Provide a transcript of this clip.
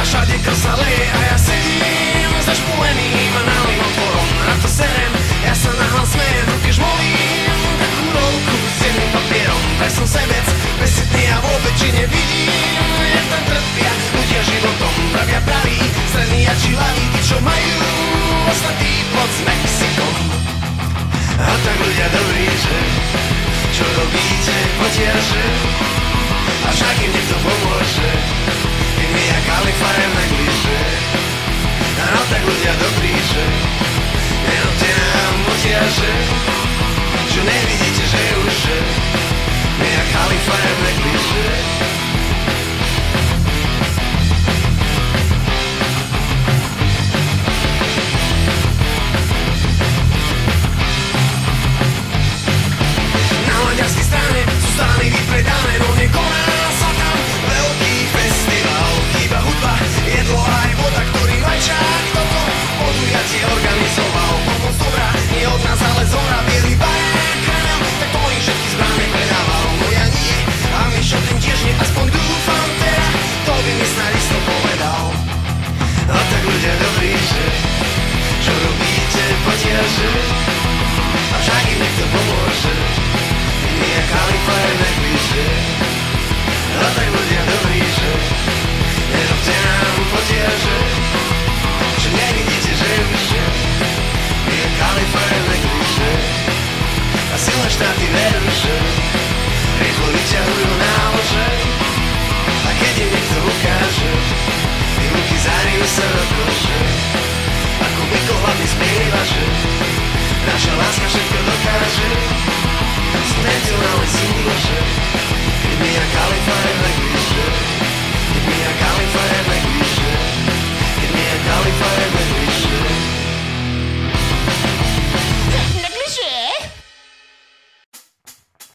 A všade krsa a ja sedím zašpulený a nalivam porom na to serem Ja sa nahlas smejem, tiež molím takú rolku s jedným papierom. Pre som sebec, besitný a vôbec či nevidím Jak tam trpia ľudia životom. Pravia praví, srední a čilaví Tí, čo majú ostatný pod s Mexikom. A tak ľudia dobrí, že čo robíte, potiaže. Yeah. Сила штат и веришь Их ловить я буду на